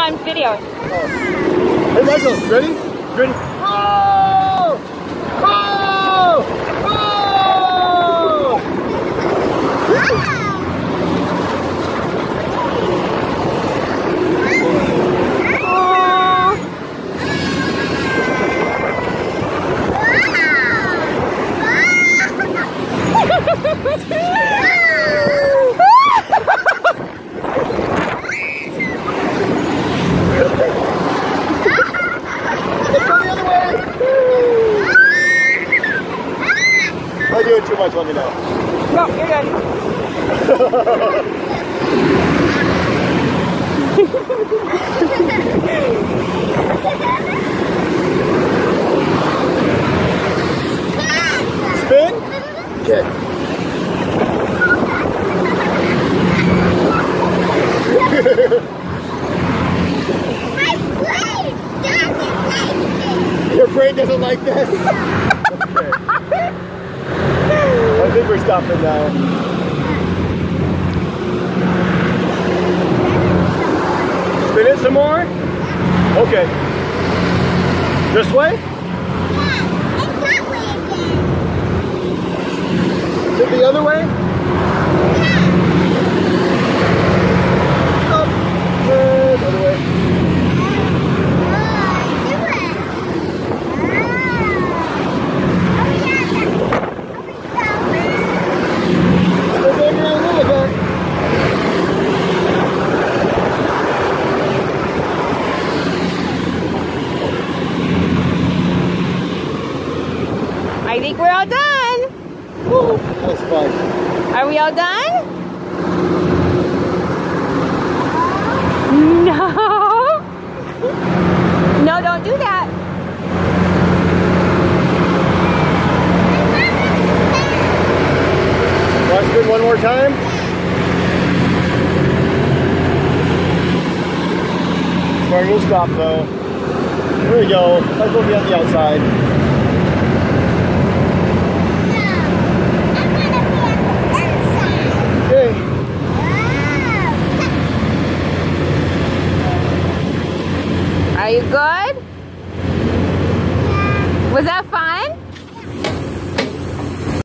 on video. Oh. Hey, Michael, ready? Ready? Oh! Oh! Oh! Am I doing much? Let me know. No, you're good. Spin? Okay. Your brain doesn't like this? I think we're stopping now. Spin it some more? Okay. This way? To the other way? I think we're all done. Woo, that was fun. Are we all done? No. No, don't do that. To spin one more time? Starting to stop though. Here we go. Might go be on the outside. You good?